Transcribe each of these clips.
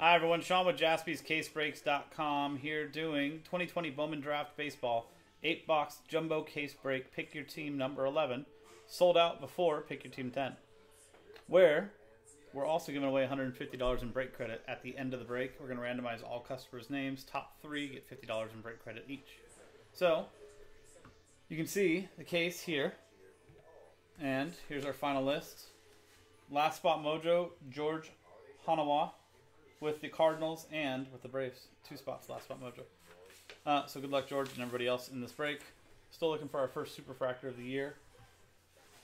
Hi, everyone. Sean with jaspyscasebreaks.com here doing 2020 Bowman Draft Baseball 8 box jumbo case break. Pick your team number 11. Sold out before Pick Your Team 10. Where we're also giving away $150 in break credit at the end of the break. We're going to randomize all customers' names. Top three get $50 in break credit each. So you can see the case here. And here's our final list. Last spot mojo, George Hanawa with the Cardinals and with the Braves. Two spots, last spot mojo. Uh, so good luck, George, and everybody else in this break. Still looking for our first superfractor of the year.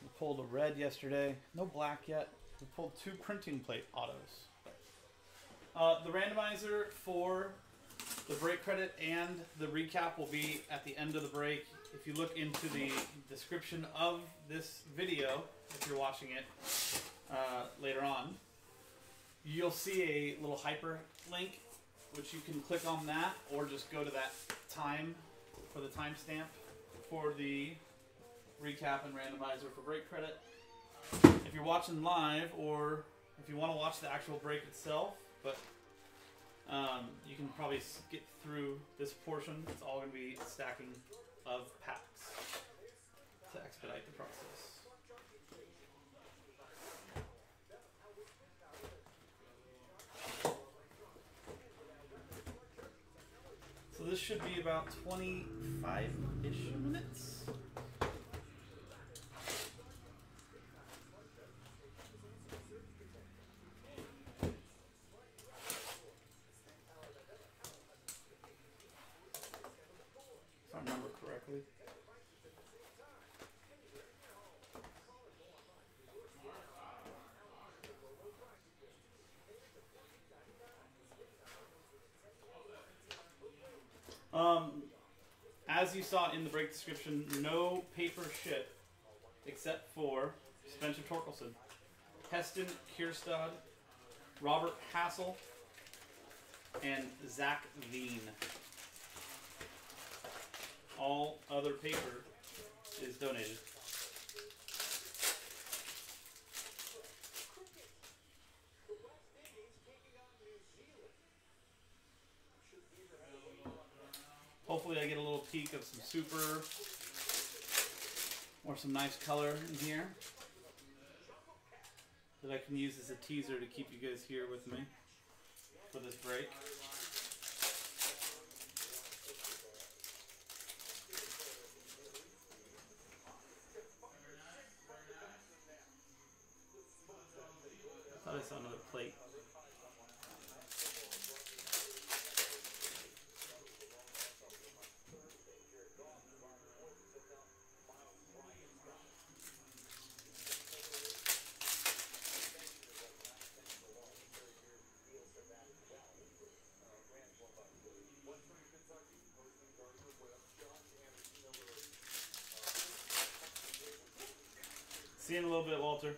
We pulled a red yesterday. No black yet. We pulled two printing plate autos. Uh, the randomizer for the break credit and the recap will be at the end of the break. If you look into the description of this video, if you're watching it uh, later on, you'll see a little hyperlink, which you can click on that or just go to that time for the timestamp for the recap and randomizer for break credit. If you're watching live or if you want to watch the actual break itself, but um, you can probably skip through this portion. It's all going to be stacking of packs to expedite the process. So this should be about 25-ish minutes. If I remember correctly. Um, as you saw in the break description, no paper ship except for Spencer Torkelson, Heston Kjerstad, Robert Hassell, and Zach Veen. All other paper is donated. Hopefully I get a little peek of some super or some nice color in here that I can use as a teaser to keep you guys here with me for this break. I thought I saw another plate. See you in a little bit, Walter.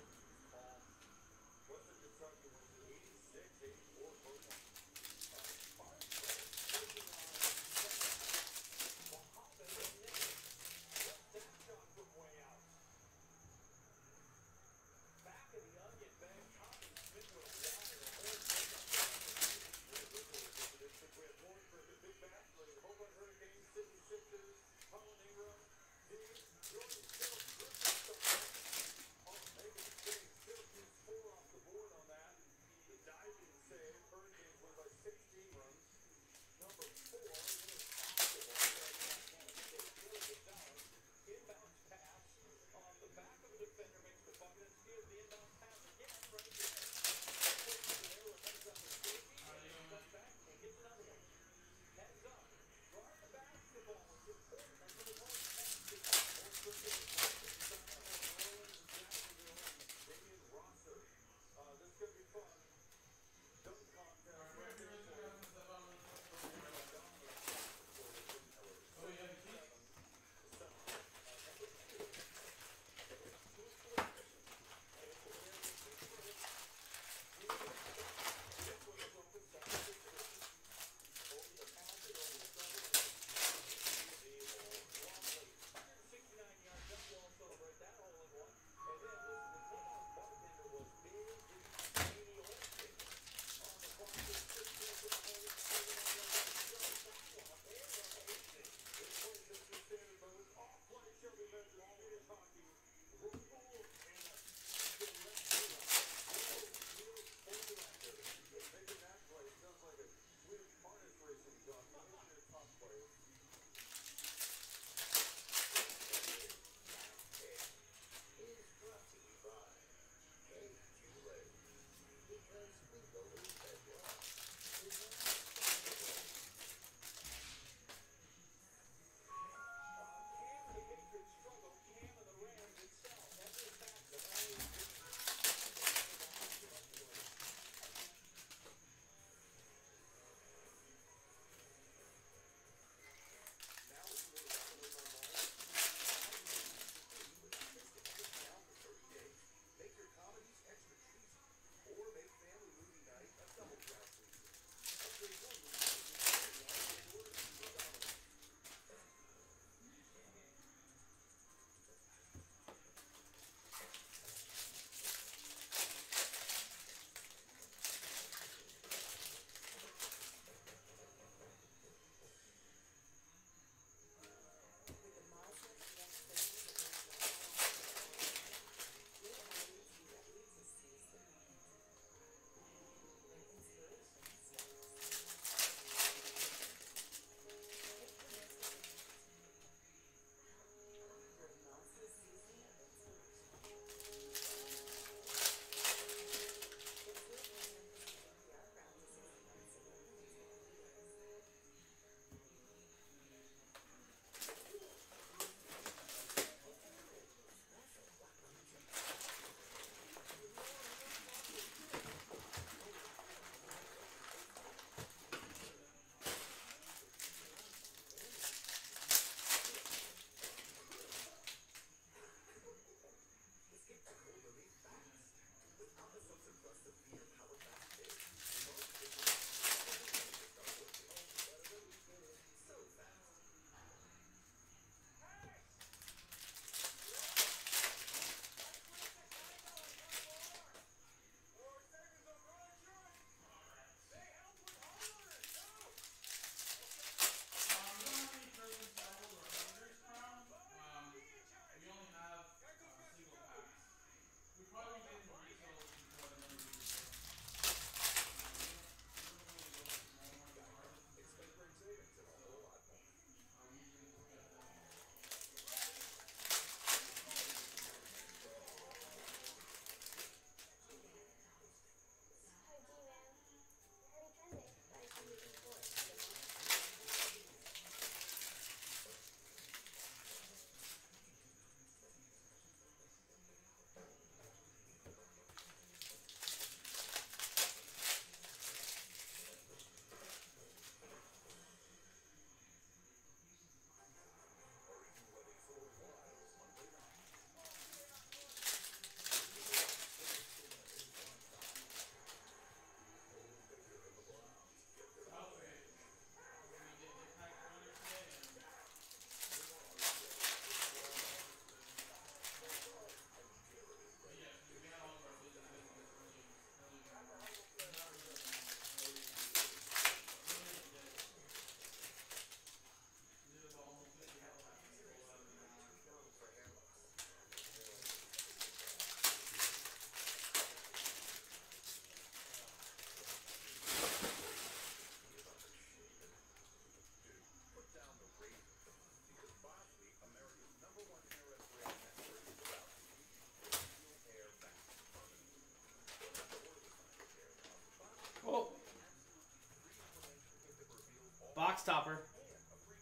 Box topper.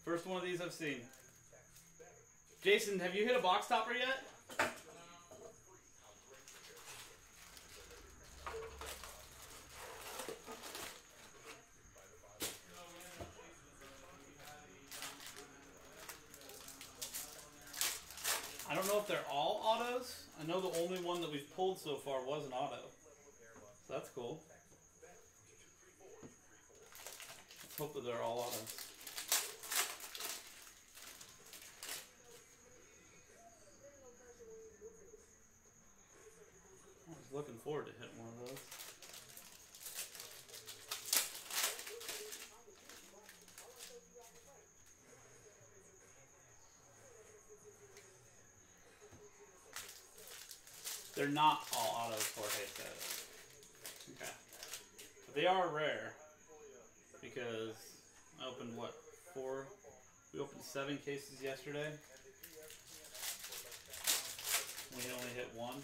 First one of these I've seen. Jason, have you hit a box topper yet? I don't know if they're all autos. I know the only one that we've pulled so far was an auto. So that's cool. Let's hope that they're all autos. I was looking forward to hitting one of those. They're not all autos, Jorge says. Okay. But they are rare. Because opened what? Four? We opened seven cases yesterday. We only hit one.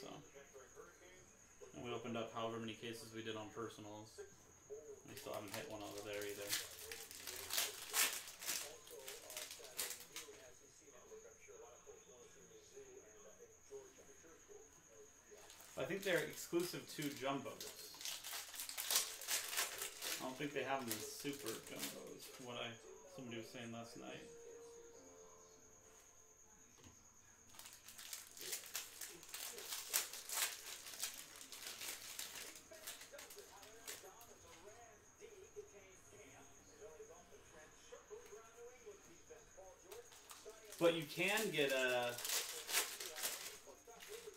So. And we opened up however many cases we did on personals. We still haven't hit one over there either. I think they're exclusive to jumbos. I don't think they have them in super jumbos. What I somebody was saying last night. But you can get a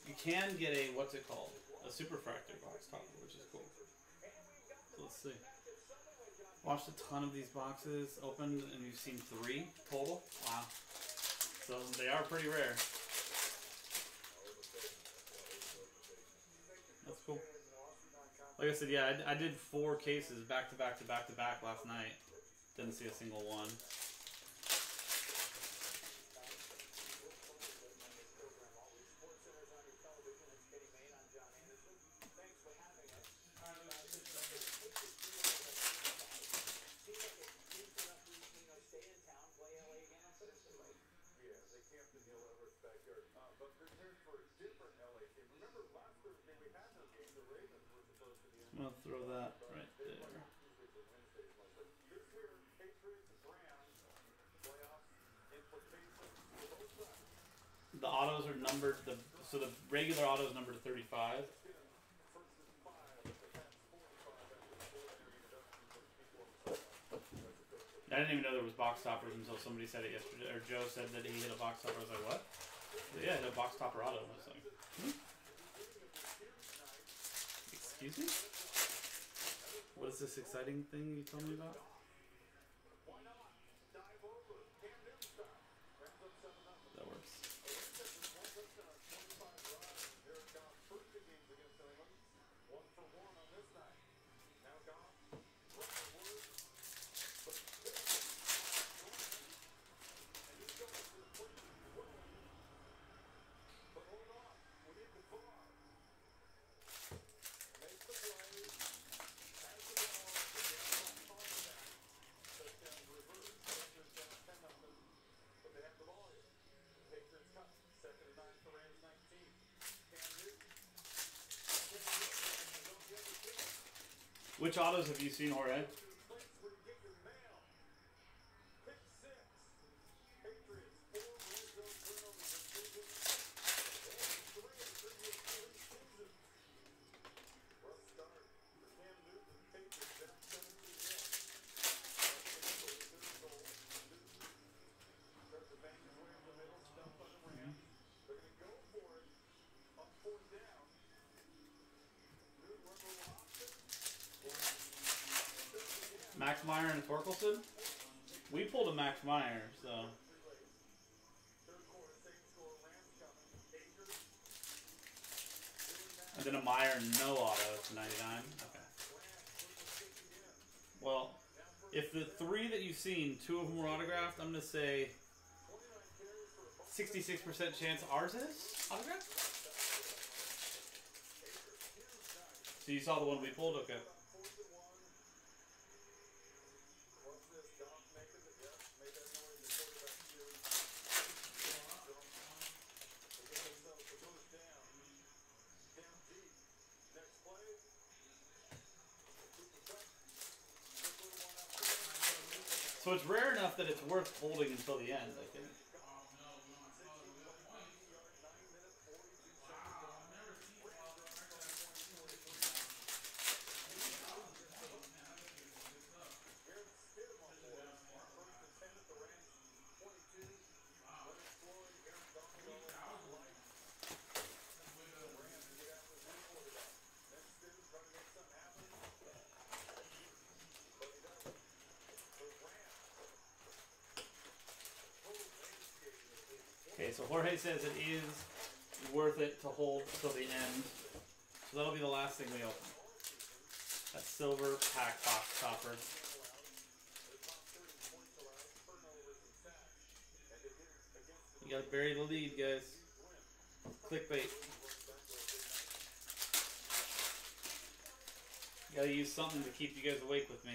you can get a what's it called? A superfractor box topper, which is cool. So let's see. Watched a ton of these boxes opened, and you've seen three total. Wow. So they are pretty rare. That's cool. Like I said, yeah, I, I did four cases back to back to back to back last night. Didn't see a single one. I'm gonna throw that right there. The autos are numbered. The so the regular auto is numbered to 35. I didn't even know there was box toppers until somebody said it yesterday, or Joe said that he hit a box topper. I was like, what? Yeah, no box topper auto. I was like, hmm? excuse me? What is this exciting thing you told me about? That works. Which autos have you seen, Jorge? Torkelson? We pulled a Max Meyer, so. And then a Meyer no auto to 99. Okay. Well, if the three that you've seen, two of them were autographed, I'm going to say 66% chance ours is autographed? So you saw the one we pulled? Okay. So it's rare enough that it's worth holding until the end, I think. So Jorge says it is worth it to hold till the end. So that'll be the last thing we open. That silver pack box topper. You gotta bury the lead, guys. Clickbait. You gotta use something to keep you guys awake with me.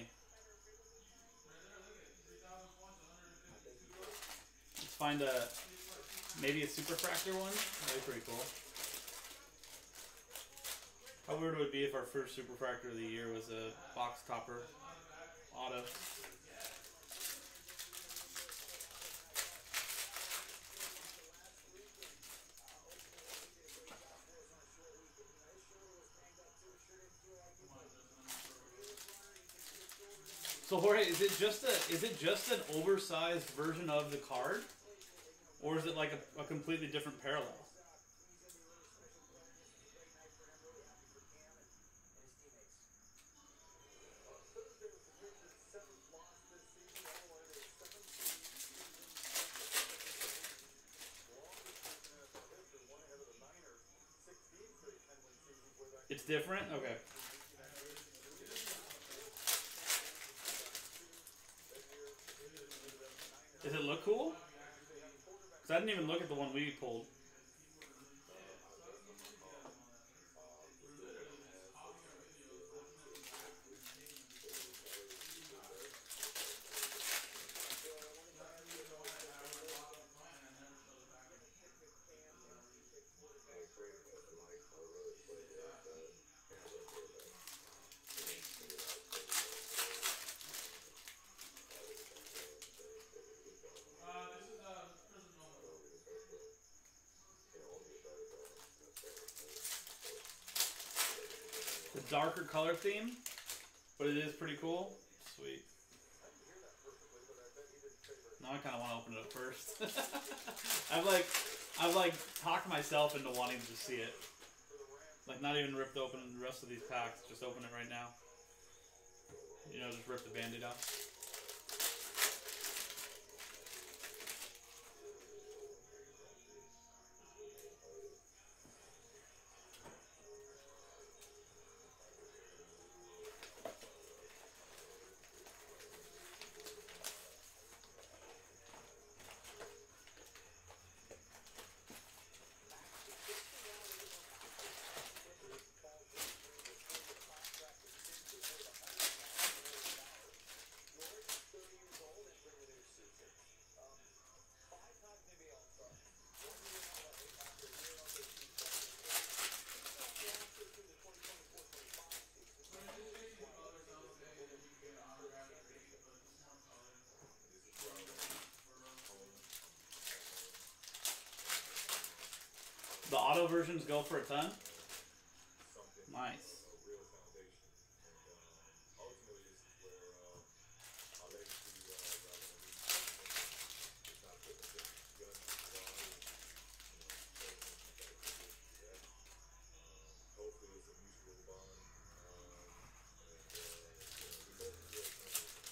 Let's find a maybe a superfractor one. That'd be pretty cool. How weird would it be if our first superfractor of the year was a box topper auto? So Jorge, is it just a is it just an oversized version of the card, or is it like a, a completely different parallel? It's different. Okay. Does it look cool? Because I didn't even look at the one we pulled. The darker color theme, but it is pretty cool. Sweet. Now I kind of want to open it up first. I've like, I've like talked myself into wanting to see it. Like not even ripped open the rest of these packs. Just open it right now. You know, just rip the band-aid off. The auto versions go for a ton. Nice.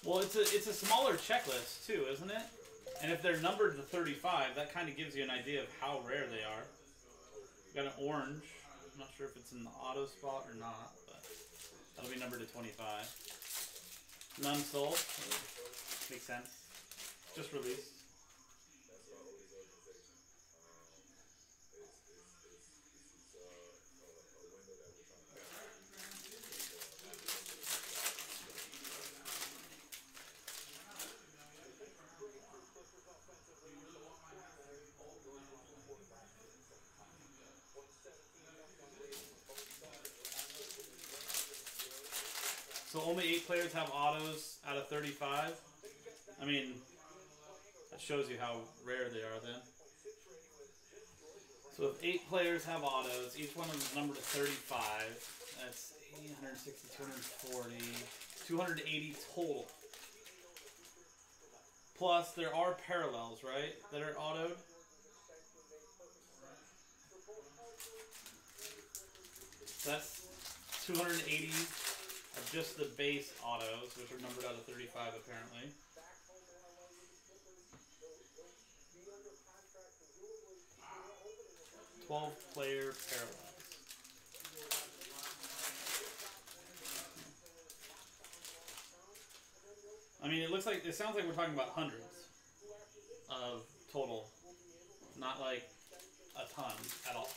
Well, it's a it's a smaller checklist too, isn't it? And if they're numbered to 35, that kind of gives you an idea of how rare they are. Got an orange. I'm not sure if it's in the auto spot or not, but that'll be numbered to 25. None sold. Makes sense. Just released. So only eight players have autos out of 35. I mean, that shows you how rare they are then. So if eight players have autos, each one of them is numbered to 35. That's 860, 240, 280 total. Plus, there are parallels, right, that are autoed. That's 280 of just the base autos, which are numbered out of 35 apparently. Twelve player parallels. I mean, it looks like it sounds like we're talking about hundreds of total, not like a ton at all.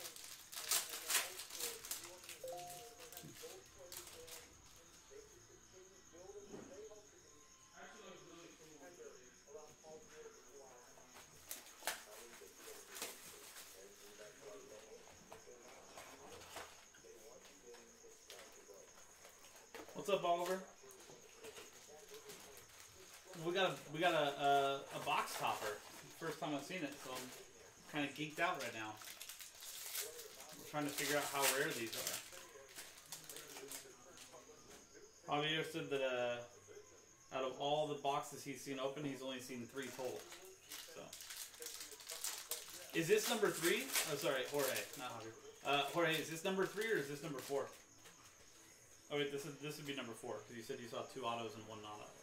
Up, Oliver? We got a we got a, a, a box topper. First time I've seen it, so I'm kind of geeked out right now. We're trying to figure out how rare these are. Javier said that uh, out of all the boxes he's seen open, he's only seen three total. So, is this number three? Oh, sorry, Jorge, not Javier. Uh, Jorge, is this number three or is this number four? Oh wait, this is this would be number four because you said you saw two autos and one number four.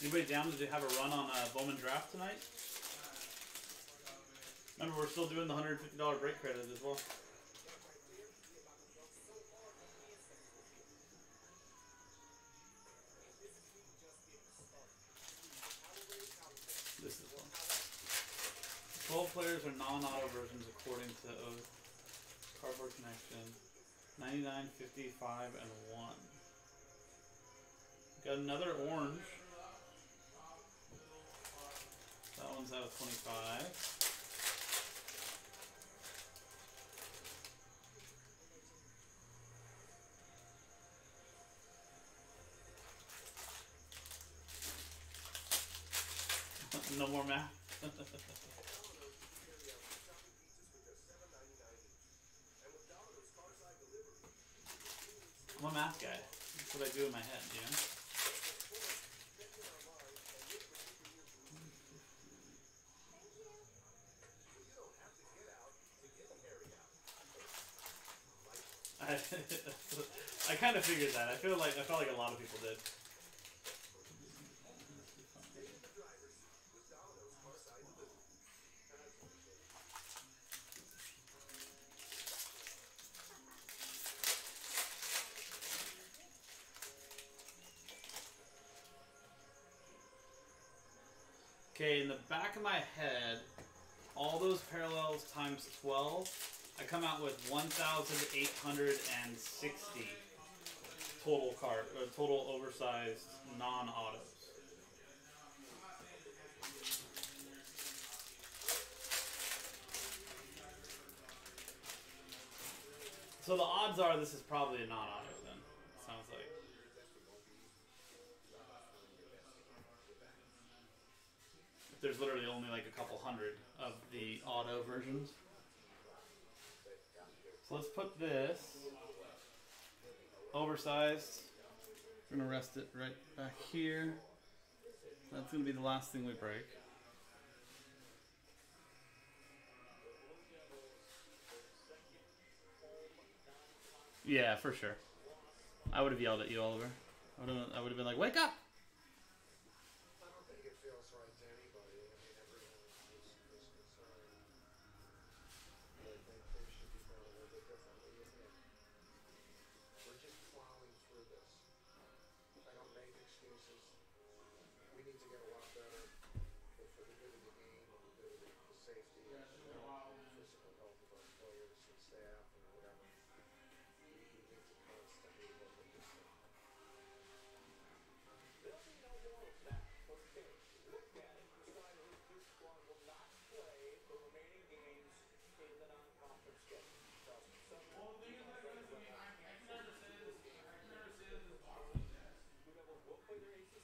Anybody down to have a run on uh, Bowman Draft tonight? Remember, we're still doing the $150 break credit as well. This is one. 12 players are non-auto versions according to Oath. Cardboard Connection. 99, 55, and 1. Got another orange. That one's out of 25. no more math. I'm guy. That's what I do in my head, you know? I, I kind of figured that. I feel like I felt like a lot of people did. Okay, in the back of my head, all those parallels times 12, I come out with 1,860 total card, uh, total oversized non-autos. So the odds are this is probably a non-auto couple hundred of the auto versions. So let's put this oversized. We're gonna rest it right back here. That's gonna be the last thing we break. Yeah, for sure. I would have yelled at you, Oliver. I would have, I would have been like, "Wake up!" I don't think it feels right to anybody. I mean, everyone is, is concerned. But I think things should be done a little bit differently. And yet, we're just plowing through this. I don't excuses. We need to get a lot better, for the good of the game, the of the, safety and the physical health of our players and staff and whatever. We, we need to constantly look at this thing.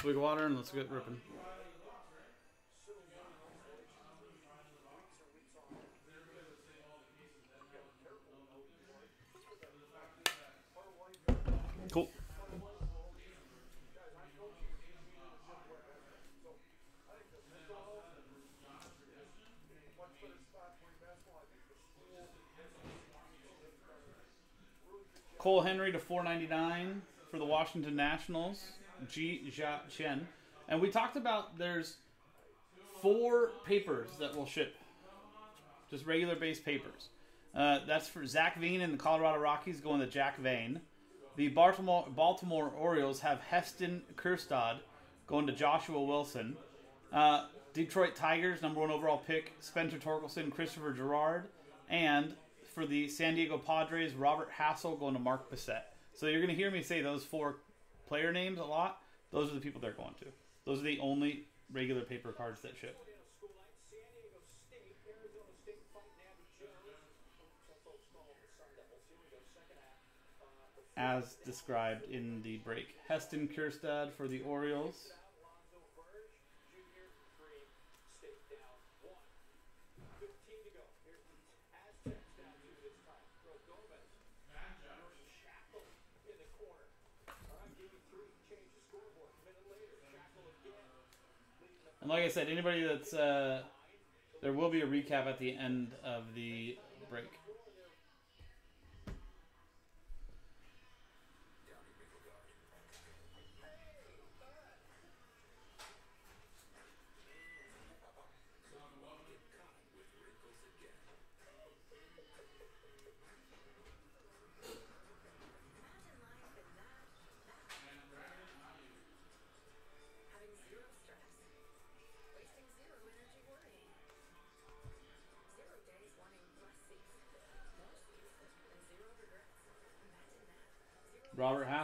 swig of water and let's get ripping. Cool. Cole Henry to 499 for the Washington Nationals. G. Jia Chen. And we talked about there's four papers that will ship. Just regular base papers. Uh, that's for Zach Veen and the Colorado Rockies going to Jack Vane. The Baltimore, Baltimore Orioles have Heston Kjerstad going to Joshua Wilson. Uh, Detroit Tigers, number one overall pick, Spencer Torkelson, Christopher Gerard. And for the San Diego Padres, Robert Hassell going to Mark Bissett. So you're going to hear me say those four player names a lot. Those are the people they're going to. Those are the only regular paper cards that ship. As described in the break. Heston Kjerstad for the Orioles. And like I said, anybody that's uh, there will be a recap at the end of the break.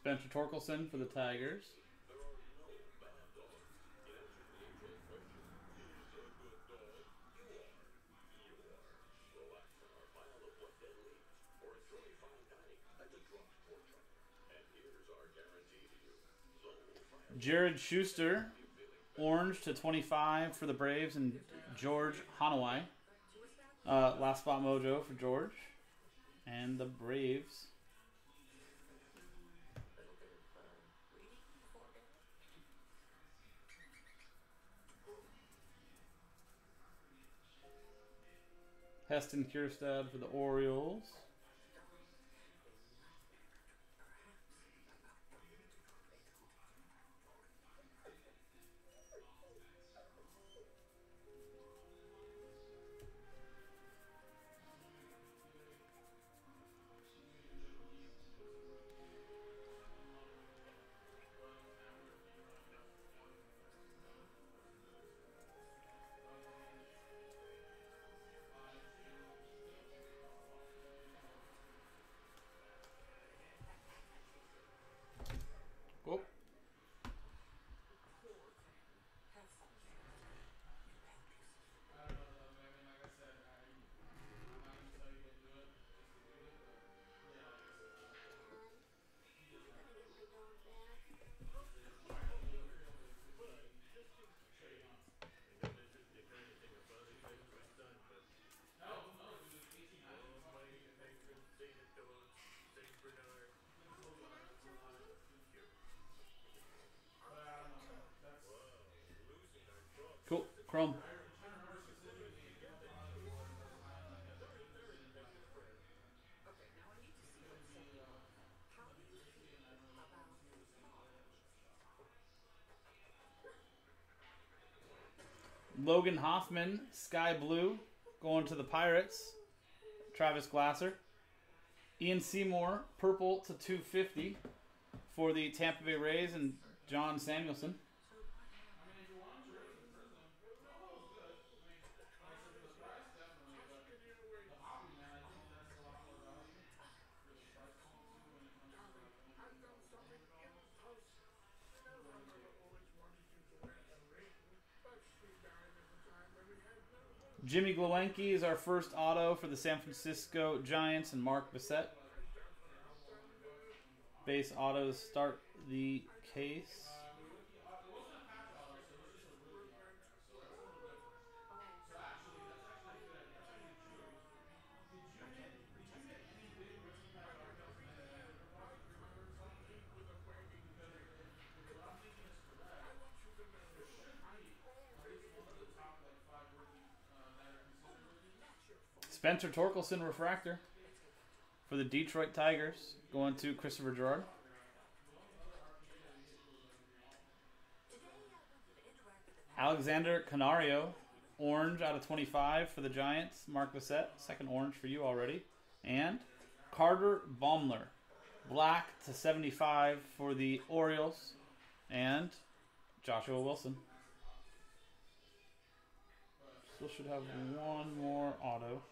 Spencer Torkelson for the Tigers. Jared Schuster, orange to 25 for the Braves, and George Hanaway. Uh, last spot mojo for George. And the Braves. Heston Kjerstad for the Orioles. Chrome. Logan Hoffman, Sky Blue, going to the Pirates. Travis Glasser. Ian Seymour, purple to 250 for the Tampa Bay Rays and John Samuelson. Jimmy is our first auto for the San Francisco Giants and Mark Bissett. Base autos start the case. Spencer Torkelson refractor for the Detroit Tigers, going to Christopher Gerard. Alexander Canario, orange out of 25 for the Giants. Mark Bissett, second orange for you already. And Carter Baumler, black to 75 for the Orioles. And Joshua Wilson. Still should have one more auto.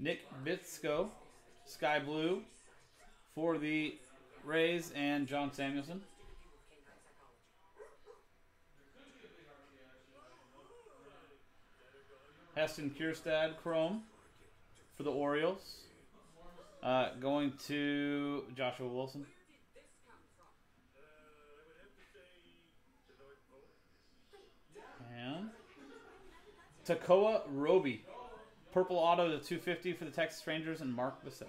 Nick Bitsko, Sky Blue for the Rays and John Samuelson. Heston Kjerstad, Chrome for the Orioles. Uh, going to Joshua Wilson. And Tekoah Roby. Purple auto to 250 for the Texas Rangers and Mark Bissett.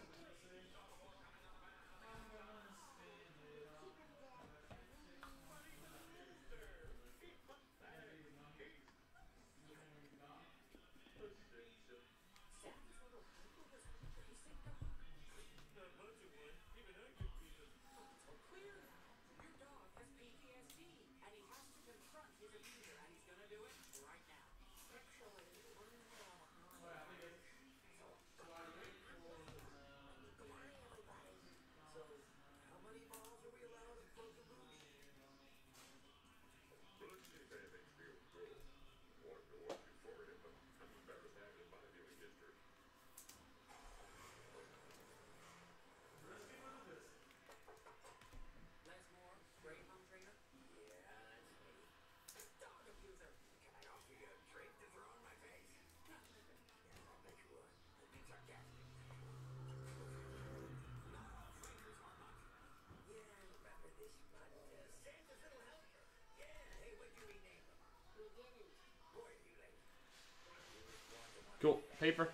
Cool. Paper.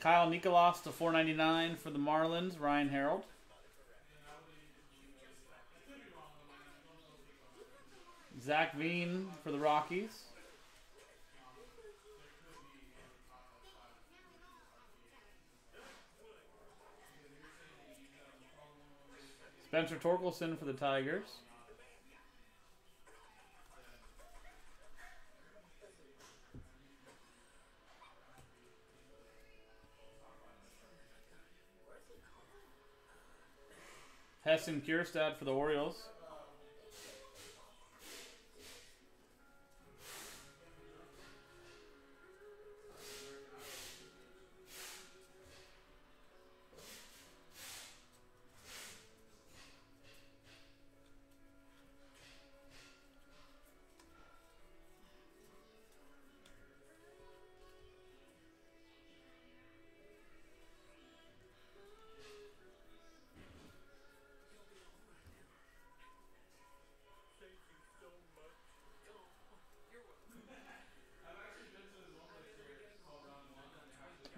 Kyle Nicolas to 499 for the Marlins. Ryan Harold. Zach Veen for the Rockies. Spencer Torkelson for the Tigers. Heston Kjerstad for the Orioles.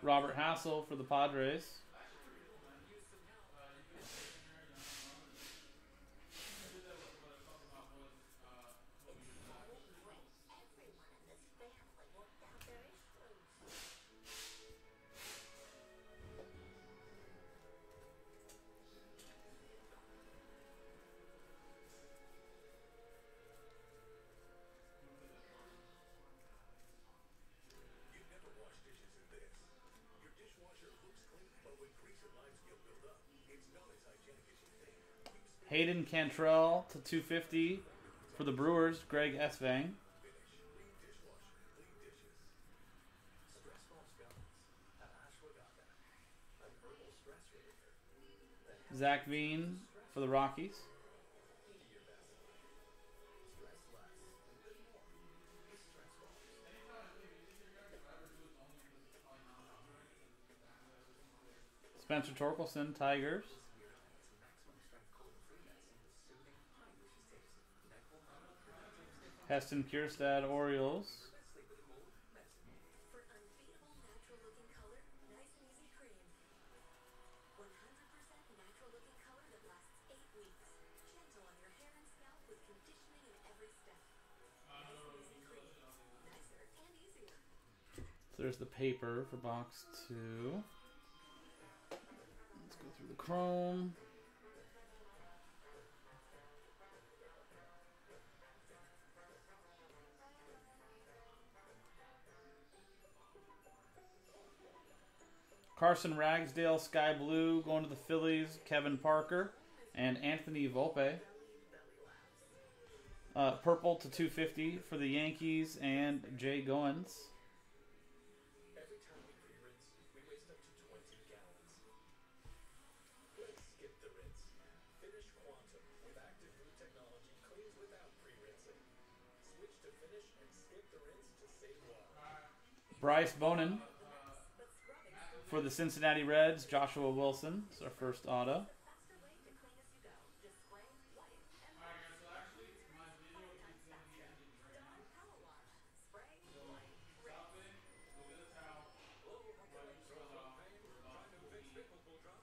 Robert Hassell for the Padres. Hayden Cantrelle to 250 for the Brewers. Greg Esvang. Zach Veen for the Rockies. Spencer Torkelson, Tigers. Heston Kjerstad, Orioles. For unbeatable natural looking color, nice and easy cream. 100% natural looking color that lasts 8 weeks. Gentle on your hair and scalp with conditioning in every step. Nice and easy cream. Nicer and Orioles. There's the paper for box two. Let's go through the Chrome. Carson Ragsdale, Sky Blue, going to the Phillies, Kevin Parker, and Anthony Volpe. Uh, purple to 250 for the Yankees and Jay Goins. Every time we pre-rinse, we waste up to 20 gallons. Let's skip the rinse. Finish Quantum with active root technology cleans without pre-rinsing. Switch to Finish and skip the rinse to save water. Bryce Bonnin for the Cincinnati Reds. Joshua Wilson is our first auto.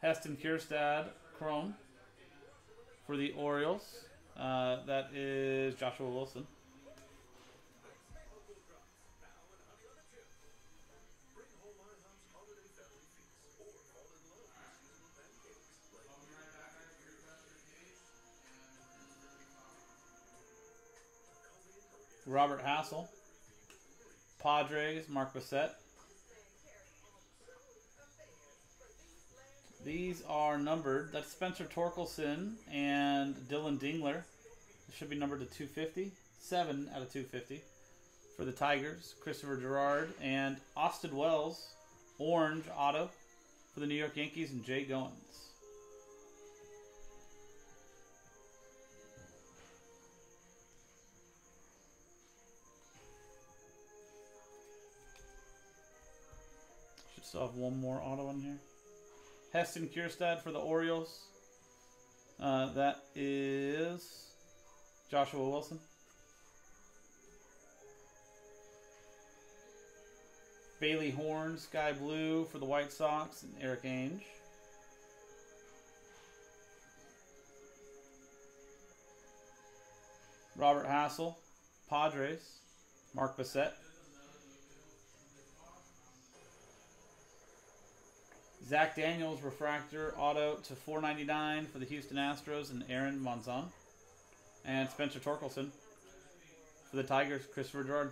Heston Kjerstad, Chrome for the Orioles. Uh, that is Joshua Wilson. Robert Hassell. Padres, Mark Bassett. These are numbered. That's Spencer Torkelson and Dylan Dingler. It should be numbered to 250. Seven out of 250 for the Tigers. Christopher Gerard and Austin Wells, orange auto for the New York Yankees and Jay Goins. Still have one more auto in here. Heston Kjerstad for the Orioles. Uh, that is Joshua Wilson. Bailey Horn, Sky Blue for the White Sox, and Eric Ainge. Robert Hassell, Padres, Mark Bassett. Zach Daniels refractor auto to 499 for the Houston Astros and Aaron Monzon. And Spencer Torkelson for the Tigers, Christopher Gerard.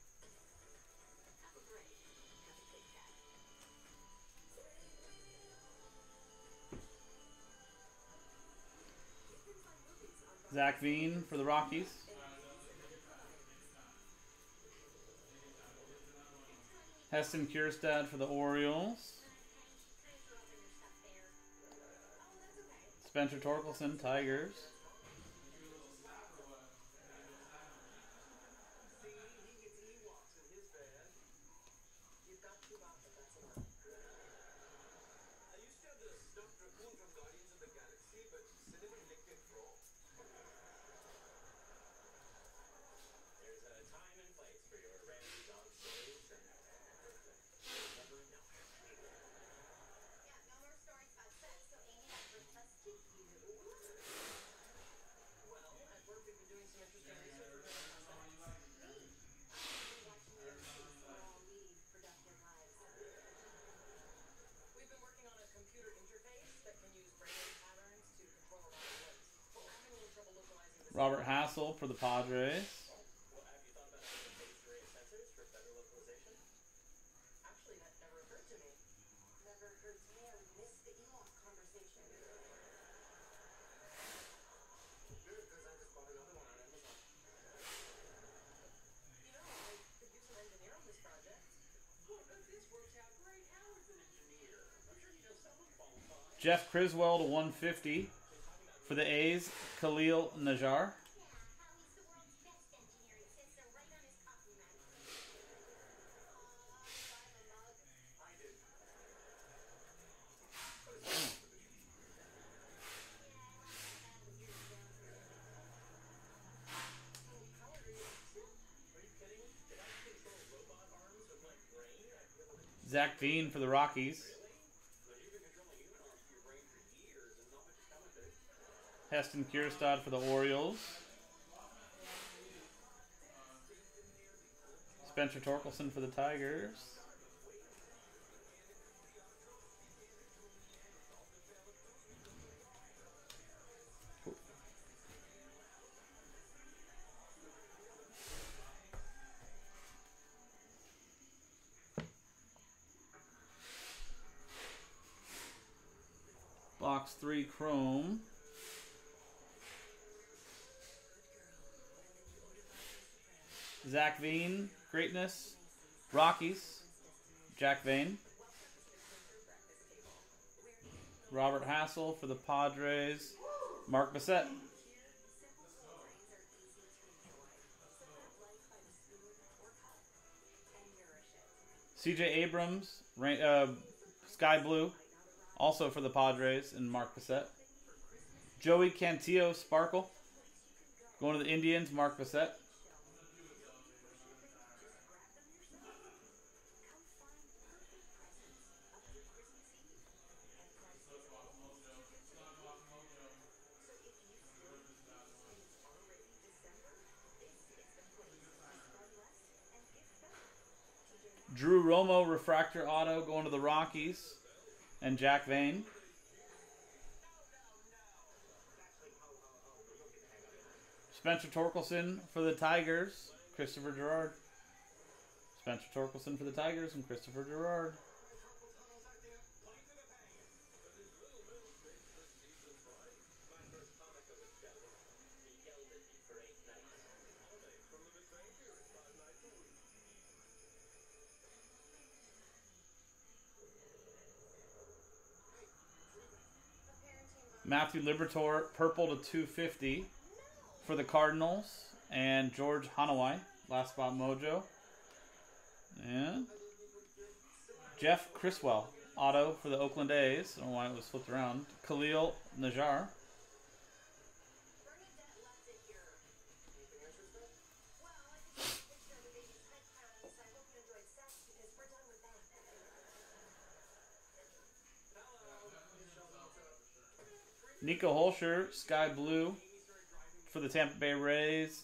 Zach Veen for the Rockies. Heston Kjerstad for the Orioles. Spencer Torkelson, Tigers. See, he gets Ewoks in his bag. You've got Chewbacca, that's enough. I used to have the stuffed raccoon from Guardians of the Galaxy, but cinnamon licked it raw. There's a time and place for your random dog stories, and never know. Yeah, no more stories about sex, so Amy has breakfast to you. Well, at work we've been doing some interesting research regarding sex. Me. I'm watching your kids all lead productive lives. We've been working on a computer interface that can use brainwave patterns to control our voice. But we're having a little trouble localizing the Robert Hassell for the Padres. Well, have you thought about adding phased array sensors for better localization? Actually, that never occurred to me. Never occurred to me I would miss the Ewok conversation. Good, because I just bought another one on Amazon. You know, I could use an engineer on this project. Well, if this works out great, Howard's an engineer. I'm sure he knows the Padres. Jeff Criswell to 150 for the A's. Khalil Najar. Yeah, Howie's the world's best engineer. It says so right on his coffee mug. Aw, buy him a mug. I did. Howard, are you, are you kidding? If I could control robot arms with my brain, I'd be able to Zach Veen for the Rockies. So you've been controlling human arms with your brain for years and not much is coming to it. Heston Kjerstad for the Orioles. Spencer Torkelson for the Tigers. Box 3 Chrome. Zach Veen, Greatness. Rockies, Jack Vane. Robert Hassell for the Padres. Mark Bissett. CJ Abrams, uh, Sky Blue, also for the Padres, and Mark Bissett. Joey Cantillo, Sparkle. Going to the Indians, Mark Bissett. Drew Romo, Refractor Auto, going to the Rockies, and Jack Vane. Spencer Torkelson for the Tigers, Christopher Gerard. Spencer Torkelson for the Tigers and Christopher Gerard. Matthew Liberatore, purple to 250 for the Cardinals, and George Hanaway, last spot mojo. And Jeff Criswell, auto for the Oakland A's. I don't know why it was flipped around. Khalil Najar. Niko Hulsizer, Sky Blue for the Tampa Bay Rays,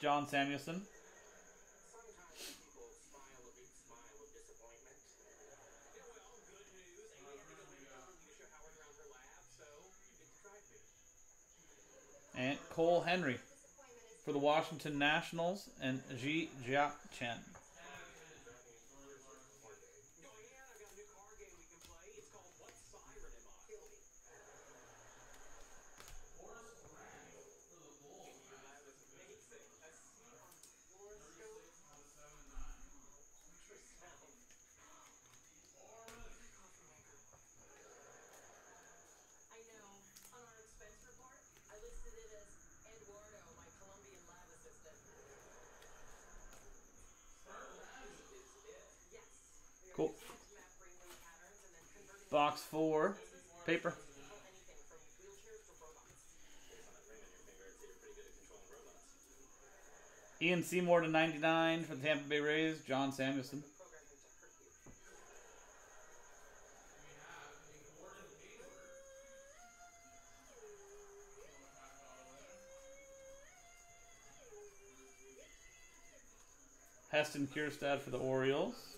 John Samuelson. And Cole Henry for the Washington Nationals and Ji Jia Chen. Box four, paper. Ian Seymour to 99 for the Tampa Bay Rays. John Samuelson. Heston Kjerstad for the Orioles.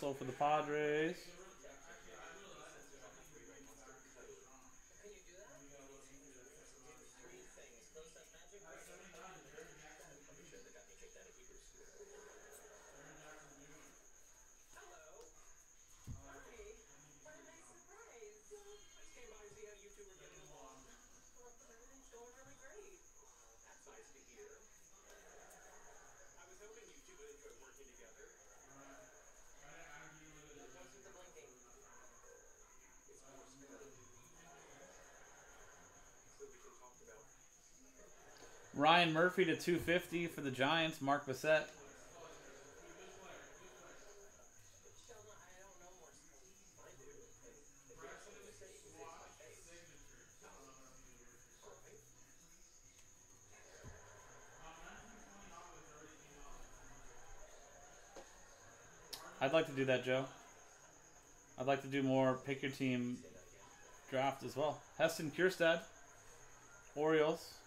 Bledsoe for the Padres. Ryan Murphy to 250 for the Giants. Mark Bassett. I'd like to do that, Joe. I'd like to do more pick your team draft as well. Heston Kjerstad, Orioles.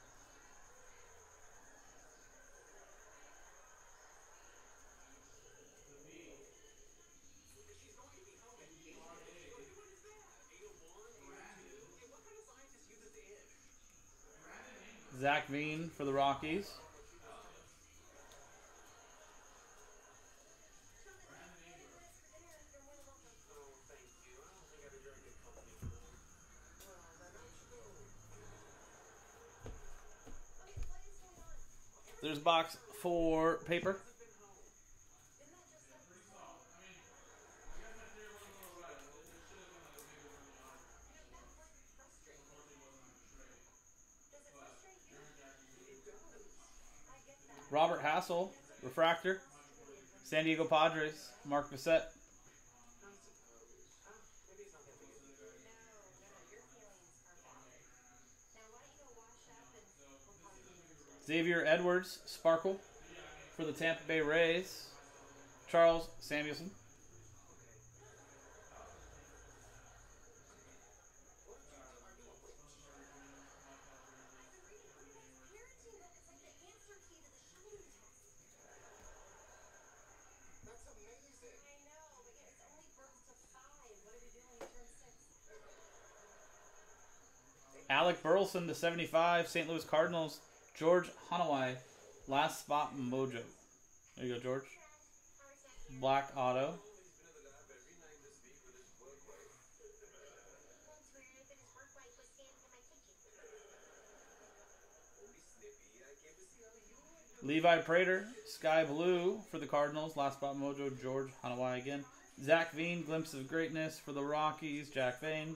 Zach Veen for the Rockies. There's box for paper. Castle, Refractor, San Diego Padres, Mark Bissett. Xavier Edwards, Sparkle for the Tampa Bay Rays. Charles Samuelson. Wilson to 75. St. Louis Cardinals, George Hanawai. Last spot, Mojo. There you go, George. Black Auto. Levi Prater, Sky Blue for the Cardinals. Last spot mojo, George Hanawai again. Zach Veen, Glimpse of Greatness for the Rockies. Jack Vane.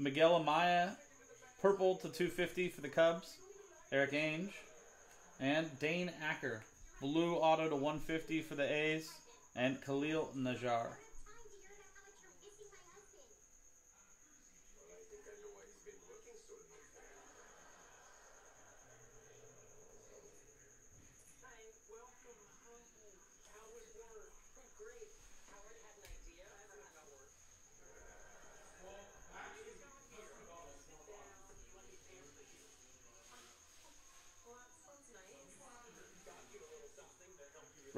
Miguel Amaya, purple to 250 for the Cubs. Eric Ainge. And Dane Acker, blue auto to 150 for the A's. And Khalil Najjar.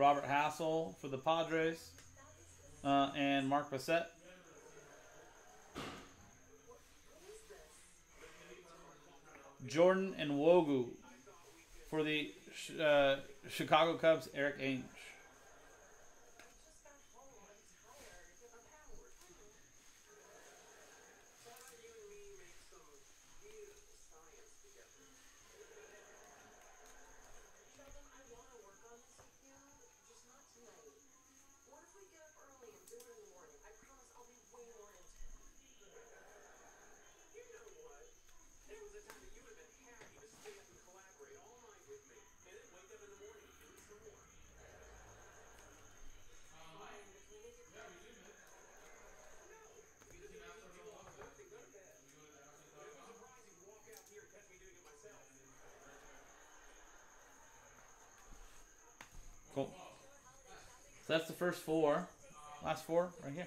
Robert Hassell for the Padres, uh, and Mark Bassett. Jordan Nwogu for the uh, Chicago Cubs, Eric Ainge. So that's the first four. Last four right here.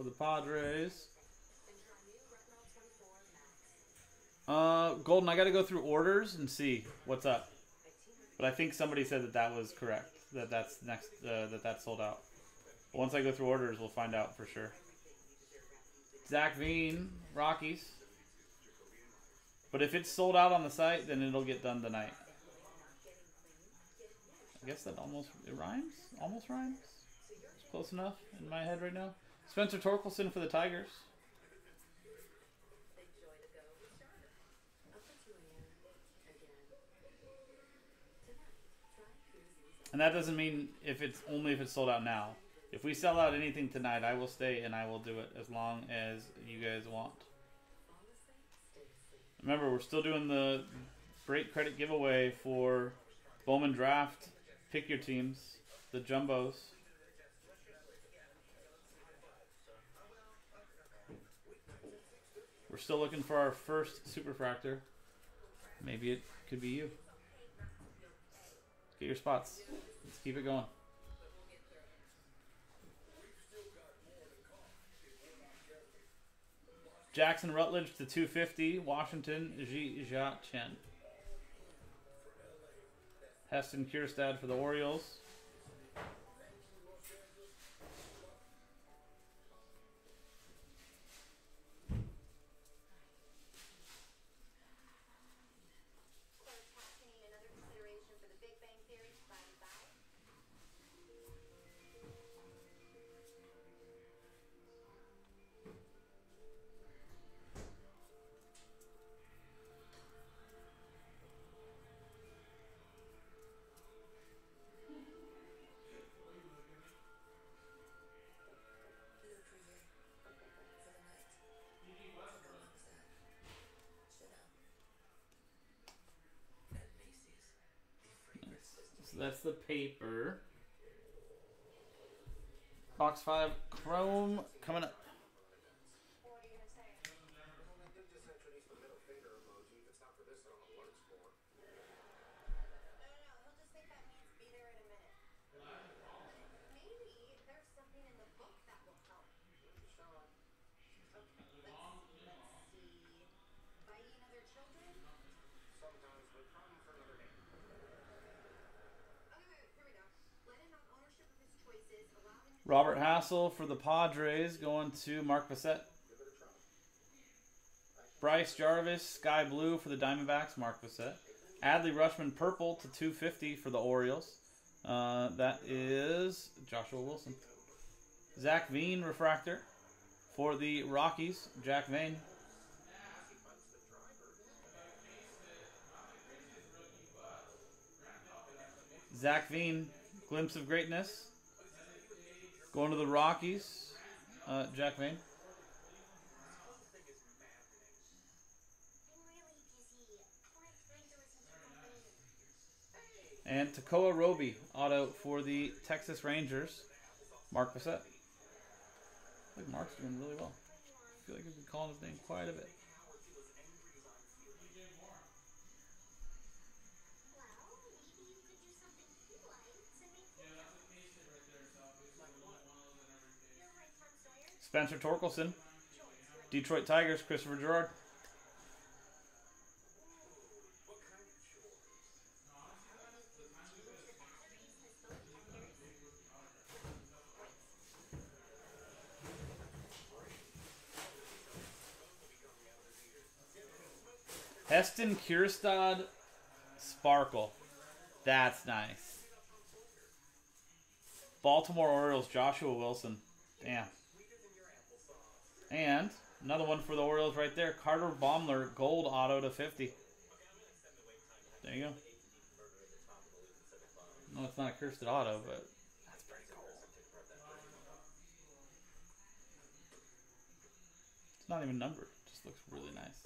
for the Padres. Uh, Golden, I got to go through orders and see what's up. But I think somebody said that that was correct. That that's next. Uh, that that's sold out. But once I go through orders, we'll find out for sure. Zach Veen, Rockies. But if it's sold out on the site, then it'll get done tonight. I guess that almost it rhymes. Almost rhymes. It's close enough in my head right now. Spencer Torkelson for the Tigers. And that doesn't mean if it's only if it's sold out now. If we sell out anything tonight, I will stay and I will do it as long as you guys want. Remember, we're still doing the break credit giveaway for Bowman Draft. Pick your teams, the jumbos. Still looking for our first superfractor. Maybe it could be you. Get your spots. Let's keep it going. Jackson Rutledge to 250. Washington, Ji Jia Chen. Heston Kjerstad for the Orioles. The paper. Box 5 Chrome coming up. what are you gonna say? Well, they did just introduce the middle finger emoji. If it's not for this, I don't know what it's for. No, no, no. He'll just think that means be there in a minute. Maybe there's something in the book that will help. Sean, Okay, let's let's see. Biting other children. sometimes we come for another day. Okay, wait, here we go. Let him have ownership of his choices. Allow him to Robert Hassell for the Padres going to Mark Bassett. Bryce Jarvis, Sky Blue for the Diamondbacks, Mark Bassett. Adley Rutschman, Purple to 250 for the Orioles. Uh, that is Joshua Wilson. Zach Veen, Refractor for the Rockies, Jack Vane. Zach Veen, Glimpse of Greatness. Going to the Rockies, uh, Jack Vane. And Tekoah Roby, auto for the Texas Rangers, Mark Bassett. I think Mark's doing really well. I feel like I've been calling his name quite a bit. Well, maybe you could do something you like to make me happy. You know, like Tom Sawyer? Spencer Torkelson, Detroit Tigers, Christopher Gerard. Heston Kjerstad Sparkle. That's nice. Baltimore Orioles, Joshua Wilson. Damn. And another one for the Orioles right there. Carter Baumler, gold auto to 50. There you go. No, it's not a cursed auto, but that's pretty cool. It's not even numbered. It just looks really nice.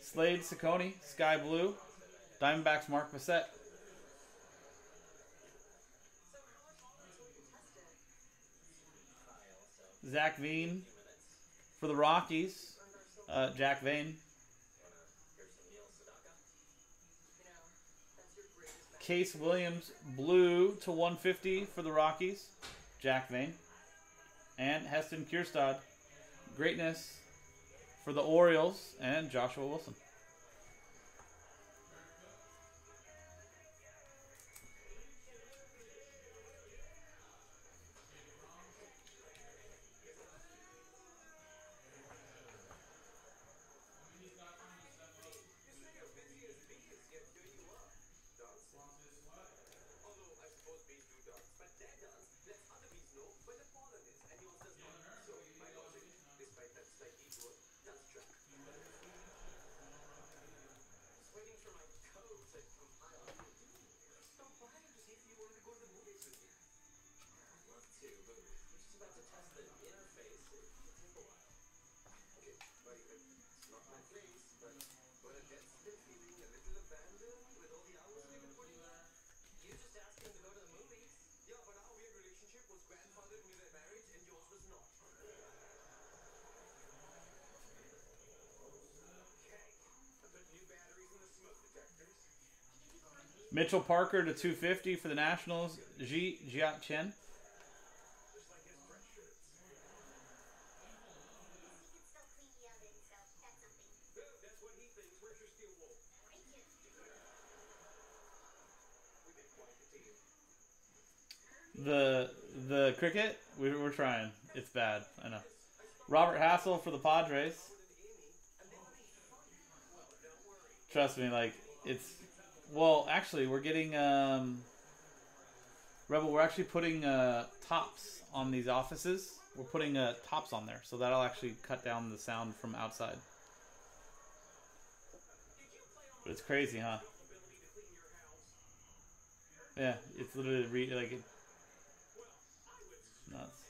Slade Cecconi, Sky Blue. Diamondbacks, Mark Bassett. Zach Veen for the Rockies. Uh, Jack Vane. Case Williams, blue to 150 for the Rockies. Jack Vane. And Heston Kjerstad, greatness for the Orioles. And Joshua Wilson. Mitchell Parker to 250 for the Nationals. Ji Jiat Chen. The the cricket. We, we're trying. It's bad. I know. Robert Hassell for the Padres. Trust me, like it's. Well, actually, we're getting um. Rebel, we're actually putting uh, tops on these offices. We're putting uh, tops on there, so that'll actually cut down the sound from outside. But it's crazy, huh? Yeah, it's literally re- like it, nuts.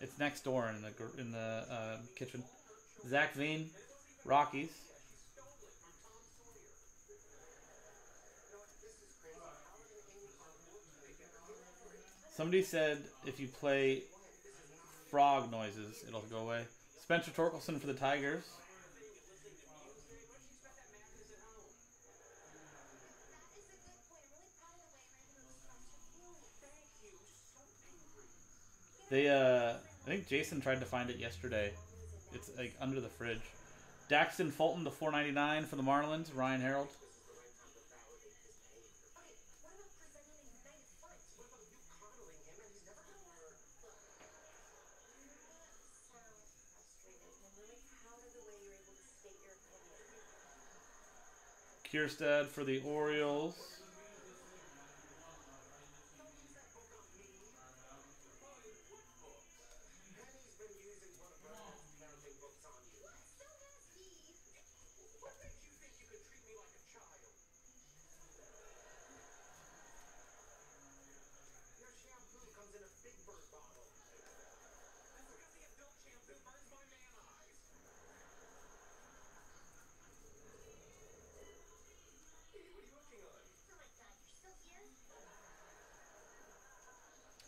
It's next door in the in the uh, kitchen. Zach Veen, Rockies. Somebody said if you play frog noises, it'll go away. Spencer Torkelson for the Tigers. They uh, I think Jason tried to find it yesterday. It's like under the fridge. Daxton Fulton to 4.99 for the Marlins. Ryan Harold. What about presenting a united front? What about you coddling him and he's never gonna learn? Sounds frustrating. I'm really proud of the way you're able to state your opinion. Kjerstad for the Orioles. Penny's been using one of her parenting books on you. So has he. What makes you think you can treat me like a child? Your shampoo comes in a Big Bird bottle. That's because the adult shampoo burns my man eyes. Hey, what are you working on? Oh my god, you're still here? Liam Norris to 150 for the Diamondbacks. Mark Bassett. You have a needy Indian man in your house? I did, but Penny came over here. So is this how it's gonna be? If we have kids, you're just gonna throw me under the bus? You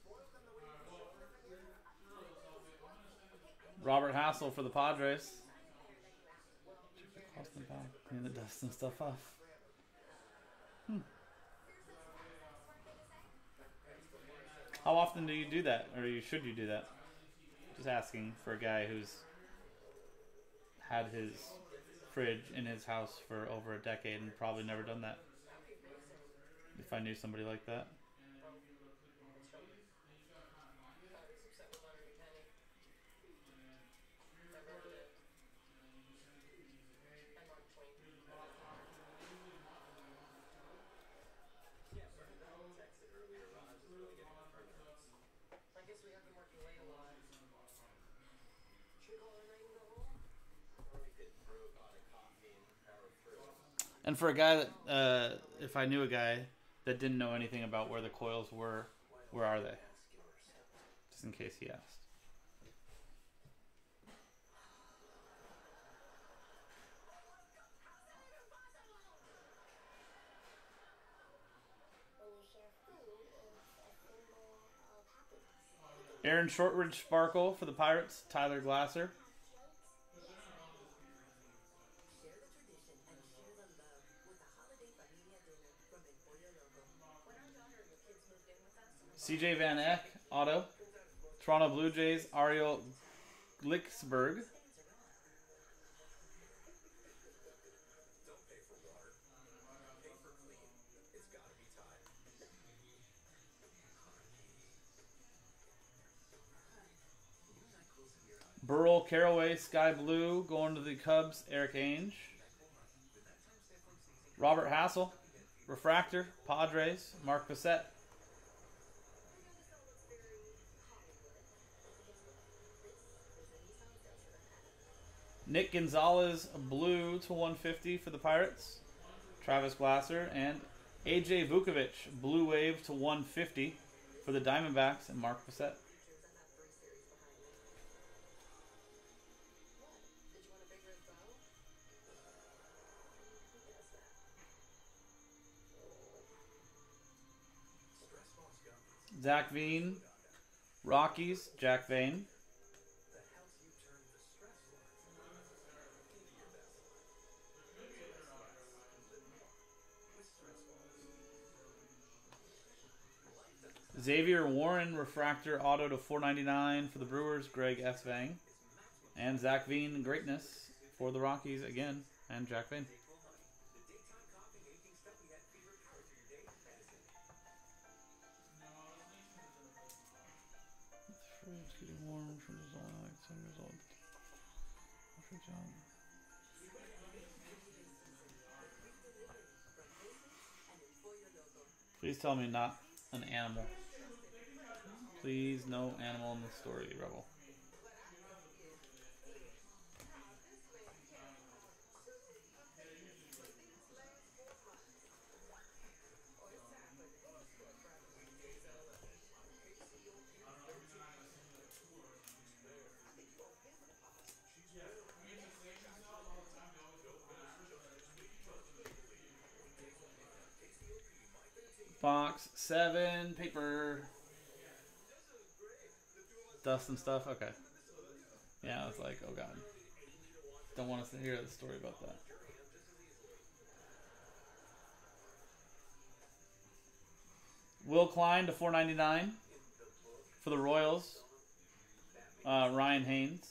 spoiled them the way you showed them Mark here. Robert Hassell for the Padres. The clean the dust and stuff off. Hmm. How often do you do that, or you should you do that? Just asking for a guy who's had his fridge in his house for over a decade and probably never done that. If I knew somebody like that. And for a guy that, uh, if I knew a guy that didn't know anything about where the coils were, where are they? Just in case he asked. Aaron Shortridge Sparkle for the Pirates. Tyler Glasser. CJ Van Eyk. Auto. Toronto Blue Jays. Ariel Glicksberg. Burl Caraway. Sky Blue. Going to the Cubs. Eric Ainge. Robert Hassell. Refractor. Padres. Mark Bassett. Nick Gonzalez, blue to 150 for the Pirates. Travis Glasser and AJ Vukovic, blue wave to 150 for the Diamondbacks and Mark Bissett. Pictures, I Rockies, Jack series Zavier Warren, refractor auto to 499 for the Brewers, Greg S. Vang. And Zach Veen, greatness for the Rockies again, and Jack John. Please tell me not an animal. Please, no animal in the story, Rebel. Box seven paper. Dust and stuff. Okay. Yeah, I was like, oh god. Don't want us to hear the story about that. Will Klein to 499 for the Royals. Uh, Ryan Haynes.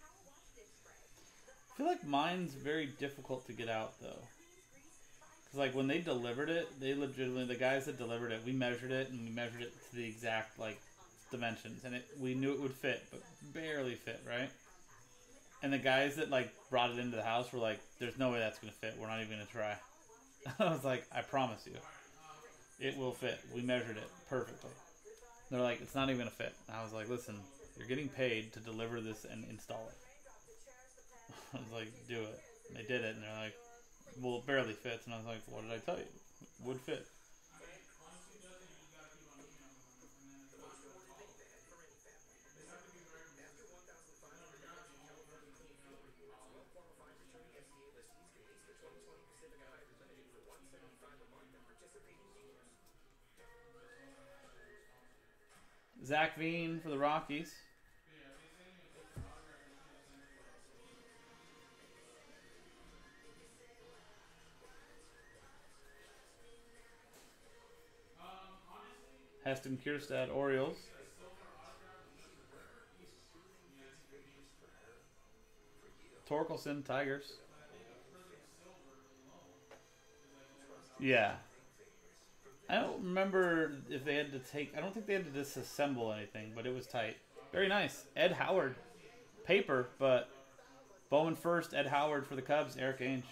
Power Wash Dish Spray. I feel like mine's very difficult to get out though. Cause like when they delivered it, they legitimately the guys that delivered it, we measured it and we measured it to the exact like dimensions, and it we knew it would fit, but barely fit, right? And the guys that like brought it into the house were like, "There's no way that's gonna fit. We're not even gonna try." I was like, "I promise you, it will fit. We measured it perfectly." They're like, "It's not even gonna fit." I was like, "Listen, you're getting paid to deliver this and install it." I was like, "Do it." And they did it, and they're like, "Well, it barely fits." And I was like, "What did I tell you? Would fit." Zach Veen for the Rockies. Heston Kjerstad, Orioles. Torkelson, Tigers. Yeah. I don't remember if they had to take. I don't think they had to disassemble anything, but it was tight. Very nice. Ed Howard, paper, but Bowman first. Ed Howard for the Cubs. Eric Ainge.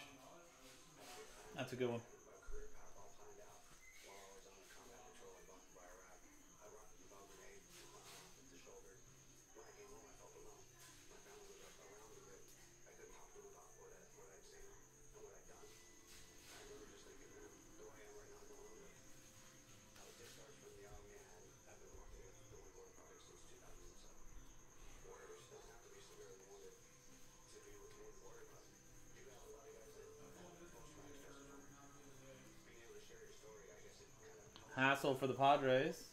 That's a good one. Hassell for the Padres.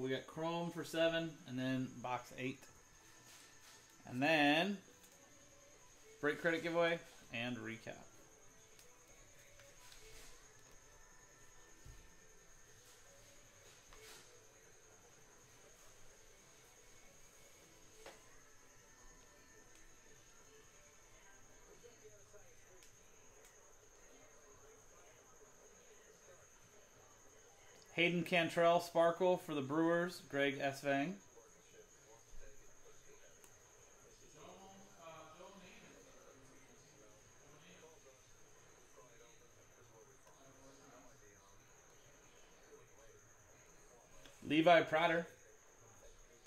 Cool. We got Chrome for seven, and then box eight, and then break credit giveaway and recap. Hayden Cantrelle Sparkle for the Brewers, Greg Svang. Levi Prater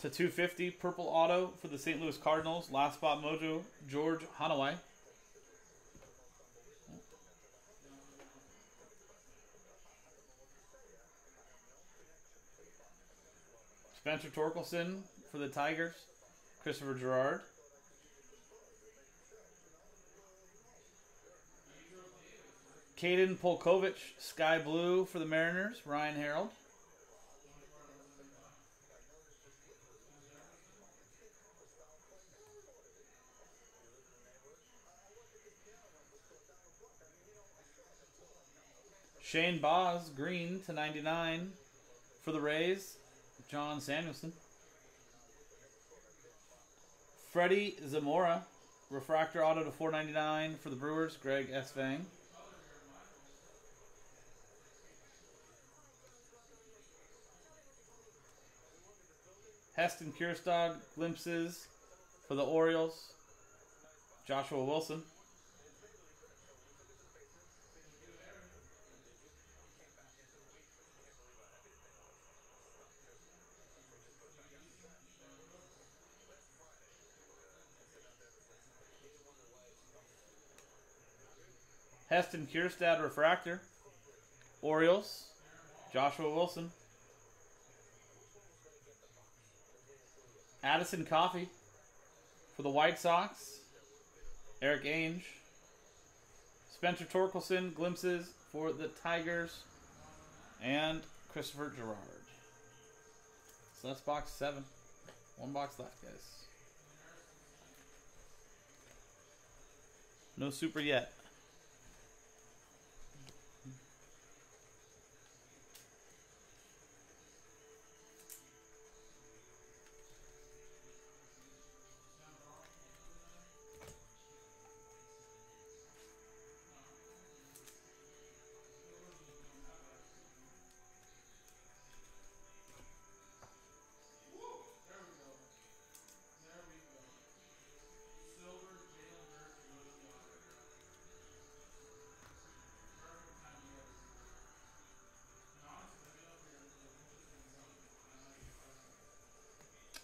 to 250 purple auto for the St. Louis Cardinals. Last spot mojo George Hanaway. Spencer Torkelson for the Tigers. Christopher Gerard. Kaden Polcovich, Sky Blue for the Mariners. Ryan Harold. Shane Baz, green to 99 for the Rays. John Samuelson. Freddie Zamora, refractor auto to 499 for the Brewers. Greg S. Vang. Heston Kjerstad, glimpses for the Orioles. Joshua Wilson. Heston Kjerstad refractor. Orioles. Joshua Wilson. Adisyn Coffey for the White Sox. Eric Ainge. Spencer Torkelson glimpses for the Tigers. And Christopher Gerard. So that's box seven. One box left, guys. No super yet.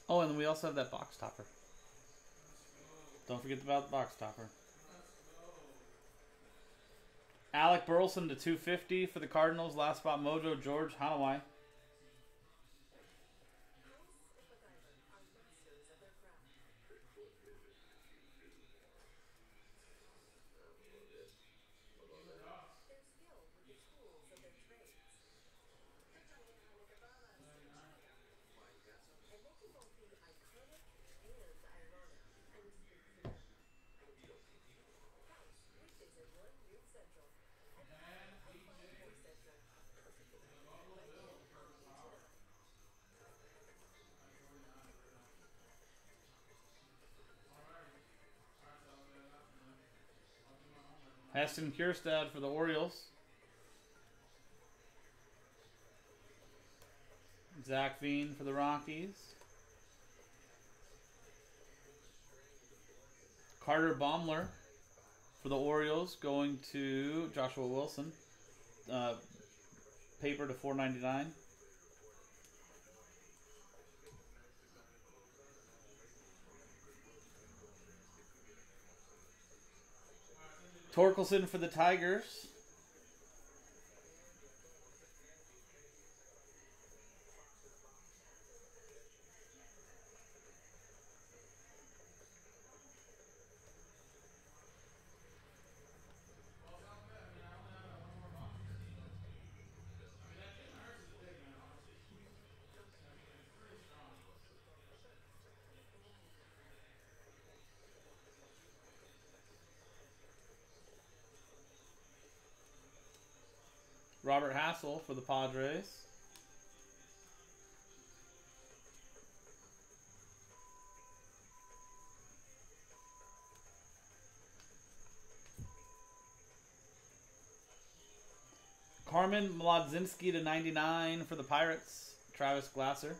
Oh, and we also have that box topper. Don't forget about the box topper. Alec Burleson to 250 for the Cardinals. Last spot mojo George Hanaway. Heston Kjerstad for the Orioles. Zach Veen for the Rockies. Carter Baumler for the Orioles going to Joshua Wilson. Uh, paper to 499. Torkelson for the Tigers. Robert Hassell for the Padres. Carmen Mlodzinski to 99 for the Pirates. Travis Glasser.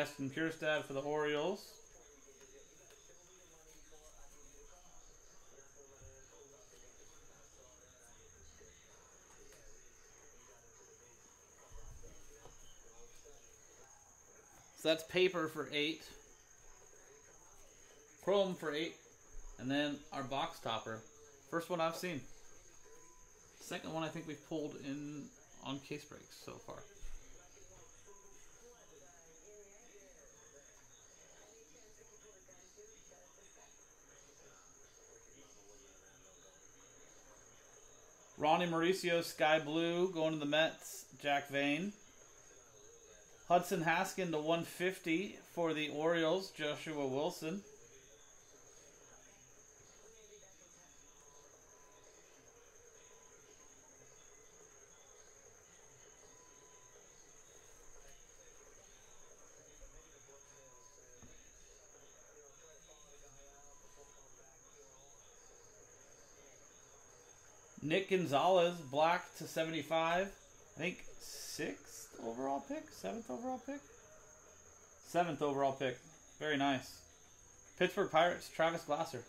Heston Kjerstad for the Orioles. So that's paper for eight. Chrome for eight. And then our box topper. First one I've seen. Second one I think we've pulled in on case breaks so far. Ronnie Mauricio, Sky Blue, going to the Mets, Jack Vane. Hudson Haskin to 150 for the Orioles, Joshua Wilson. Nick Gonzalez, black to 75. I think sixth overall pick, seventh overall pick, seventh overall pick. Very nice. Pittsburgh Pirates, Travis Glasser.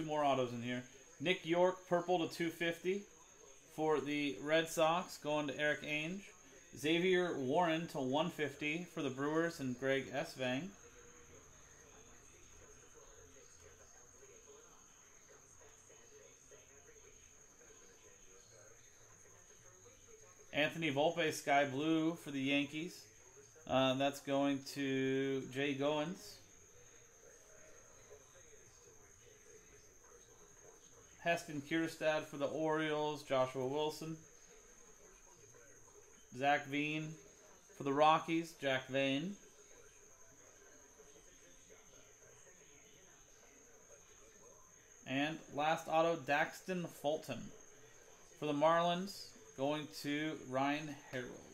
Two more autos in here. Nick Yorke, purple to 250 for the Red Sox, going to Eric Ainge. Zavier Warren to 150 for the Brewers and Greg Esvang. Anthony Volpe, sky blue for the Yankees. Uh, that's going to Jay Goins. Heston Kjerstad for the Orioles, Joshua Wilson. Zach Veen for the Rockies, Jack Vane. And last auto, Daxton Fulton for the Marlins, going to Ryan Harold.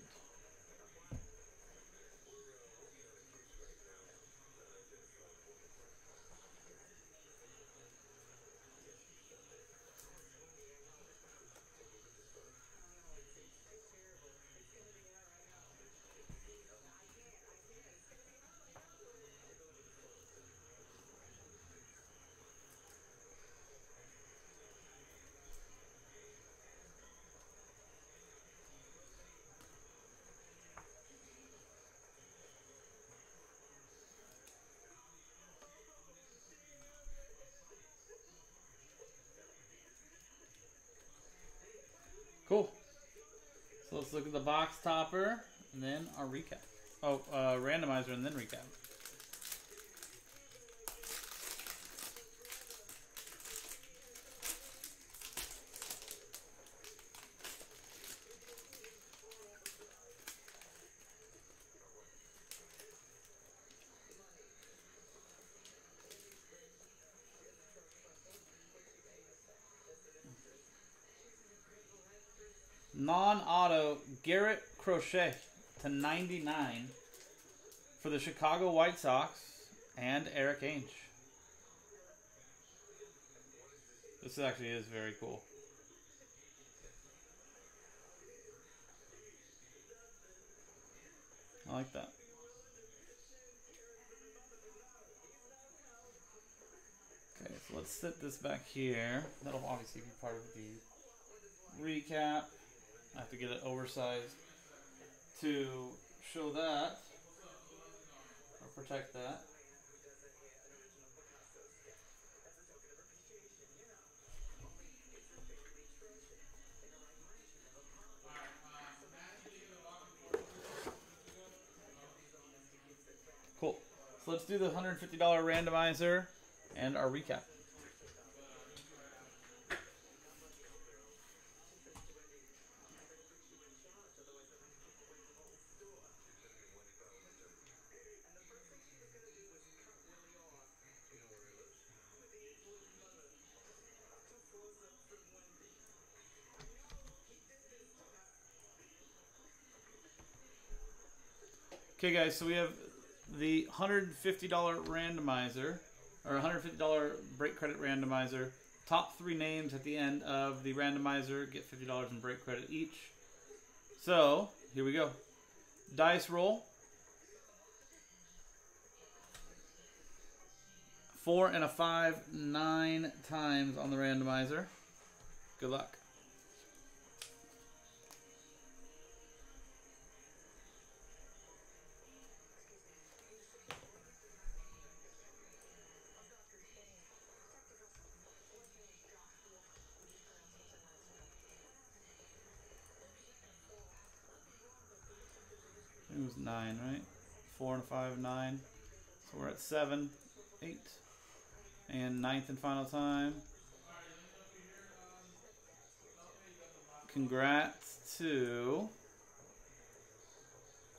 Cool. So let's look at the box topper and then our recap. Oh, uh, randomizer and then recap. Non-auto Garrett Crochet to 99 for the Chicago White Sox and Eric Ainge. This actually is very cool. I like that. Okay, so let's set this back here. That'll obviously be part of the recap. I have to get it oversized to show that or protect that. Cool. So let's do the $150 randomizer and our recap. Okay, guys, so we have the $150 randomizer, or $150 break credit randomizer. Top three names at the end of the randomizer get $50 in break credit each. So, here we go. Dice roll. Four and a five, nine times on the randomizer. Good luck. Nine, right? Four and five, nine. So we're at seven, eight, and ninth and final time. Congrats to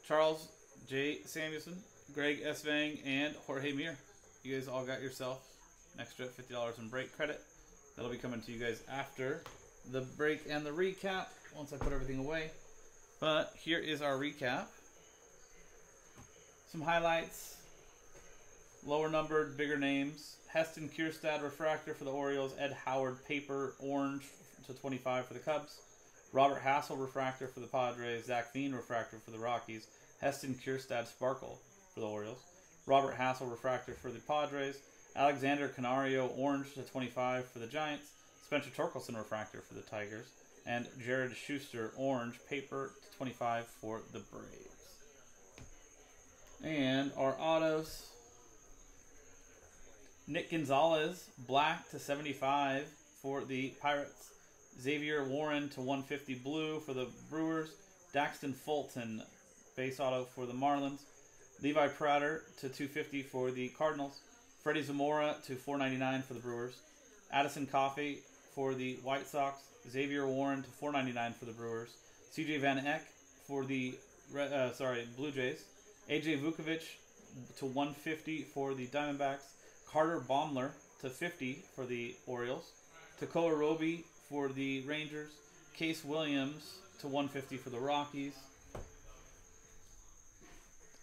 Charles J. Samuelson, Greg S. Vang, and Jorge Mir. You guys all got yourself an extra $50 in break credit. That'll be coming to you guys after the break and the recap once I put everything away. But here is our recap. Some highlights. Lower numbered, bigger names. Heston Kjerstad refractor for the Orioles. Ed Howard paper orange to 25 for the Cubs. Robert Hassell refractor for the Padres. Zach Veen refractor for the Rockies. Heston Kjerstad sparkle for the Orioles. Robert Hassell refractor for the Padres. Alexander Canario orange to 25 for the Giants. Spencer Torkelson refractor for the Tigers. And Jared Shuster orange paper to 25 for the Braves. And our autos. Nick Gonzalez, black to 75 for the Pirates. Zavier Warren to 150 blue for the Brewers. Daxton Fulton, base auto for the Marlins. Levi Prater to 250 for the Cardinals. Freddie Zamora to 499 for the Brewers. Adisyn Coffey for the White Sox. Zavier Warren to 499 for the Brewers. CJ Van Eyk for the uh, sorry Blue Jays. AJ Vukovic to 150 for the Diamondbacks. Carter Baumler to 50 for the Orioles. Tekoah Roby for the Rangers. Case Williams to 150 for the Rockies.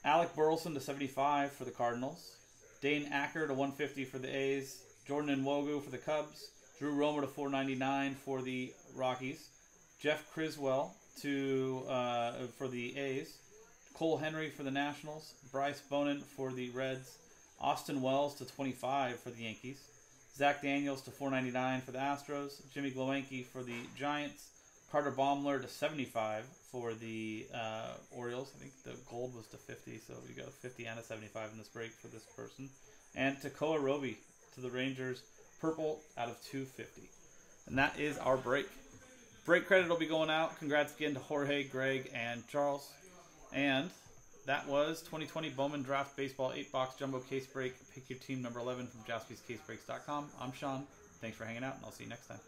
Alec Burleson to 75 for the Cardinals. Dane Acker to 150 for the A's. Jordan Nwogu for the Cubs. Drew Romo to 499 for the Rockies. Jeff Criswell to uh, for the A's. Cole Henry for the Nationals. Bryce Bonnin for the Reds. Austin Wells to 25 for the Yankees. Zach Daniels to 499 for the Astros. Jimmy Glowenke for the Giants. Carter Baumler to 75 for the uh, Orioles. I think the gold was to 50, so we got a 50 and a 75 in this break for this person. And Tekoah Roby to the Rangers. Purple out of 250. And that is our break. Break credit will be going out. Congrats again to Jorge, Greg, and Charles. And that was 2020 Bowman Draft Baseball 8 box jumbo case break. Pick your team number 11 from jaspyscasebreaks.com. I'm Sean. Thanks for hanging out, and I'll see you next time.